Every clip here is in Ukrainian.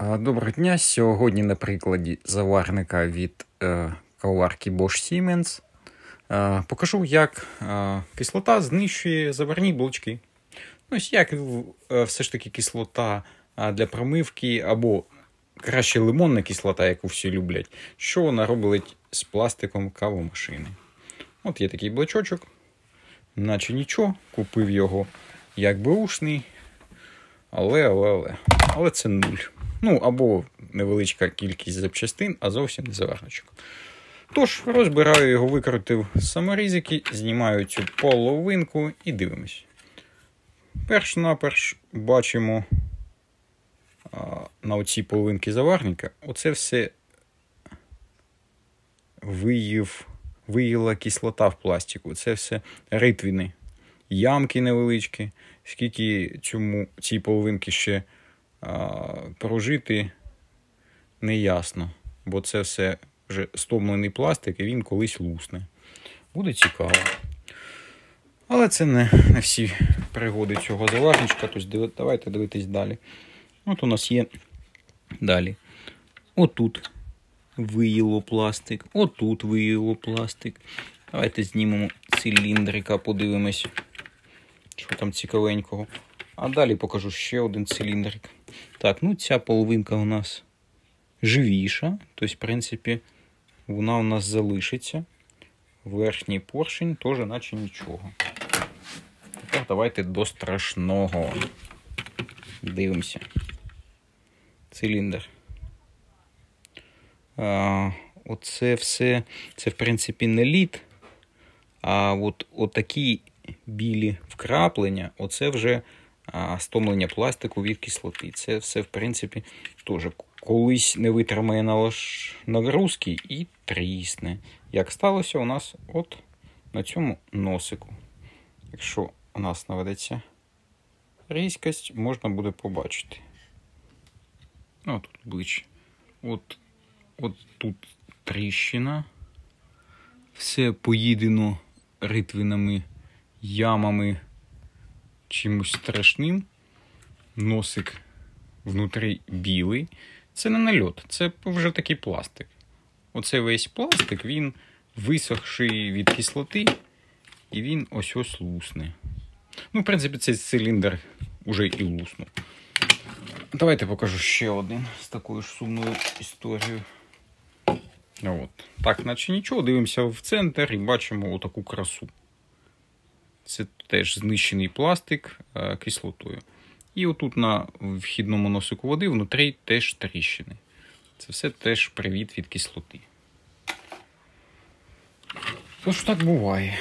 Доброго дня. Сьогодні на прикладі заварника від е, кавоварки Bosch Siemens е, покажу, як е, кислота знищує заварні блочки. Ну, Ось як е, все ж таки кислота е, для промивки або краще лимонна кислота, яку всі люблять, що вона робить з пластиком кавомашини. От є такий блочочок, наче нічого, купив його як беушний, але, але, але, але це нуль. Ну, або невеличка кількість запчастин, а зовсім не заварничок. Тож, розбираю його, викрутив з саморізики, знімаю цю половинку і дивимось. Перш-наперш бачимо а, на оцій половинці заварника, оце все виїв, виїла кислота в пластику. Це все ритвіни, ямки невеличкі. Скільки цьому, цій половинки ще прожити, не ясно. Бо це все вже стомлений пластик, і він колись лусне. Буде цікаво. Але це не, не всі пригоди цього заварничка. Тож давайте дивитись далі. От у нас є далі. Отут виїло пластик, отут виїло пластик. Давайте знімемо циліндрика, подивимось, що там цікавенького. А далі покажу ще один циліндрик. Так, ну ця половинка у нас живіша. Тобто, в принципі, вона у нас залишиться. Верхній поршень теж наче нічого. Тепер давайте до страшного. Дивимося. Циліндр. А, Оце все, це, в принципі, не лід. А от отакі білі вкраплення, оце вже стомлення пластику від кислоти. Це все, в принципі, теж колись не витримає нагрузки і трісне. Як сталося у нас от на цьому носику. Якщо у нас наведеться різкость, можна буде побачити. Ну, тут ближче. От, от тут тріщина. Все поїдено ритвинами, ямами, чимось страшним. Носик внутрі білий. Це не нальот, це вже такий пластик. Оце весь пластик, він висохший від кислоти, і він ось ось лусне. Ну, в принципі, цей циліндр уже і луснув. Давайте покажу ще один з такою ж сумною історією. От. Так, наче нічого, дивимося в центр і бачимо отаку красу. Це теж знищений пластик кислотою. І отут на вхідному носику води внутрі теж тріщини. Це все теж привіт від кислоти. Тож так буває.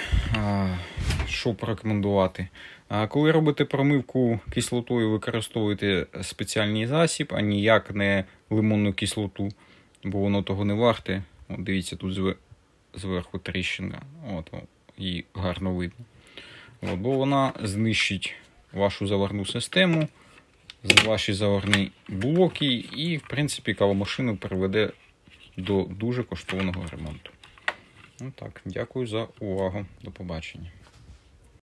Що порекомендувати? А Коли робите промивку кислотою, використовуйте спеціальний засіб, а ніяк не лимонну кислоту, бо воно того не варте. От Дивіться, тут зверху тріщина. От, Її гарно видно. Бо вона знищить вашу заварну систему, ваші заварні блоки, і, в принципі, кавомашину приведе до дуже коштовного ремонту. Ну так, Дякую за увагу. До побачення.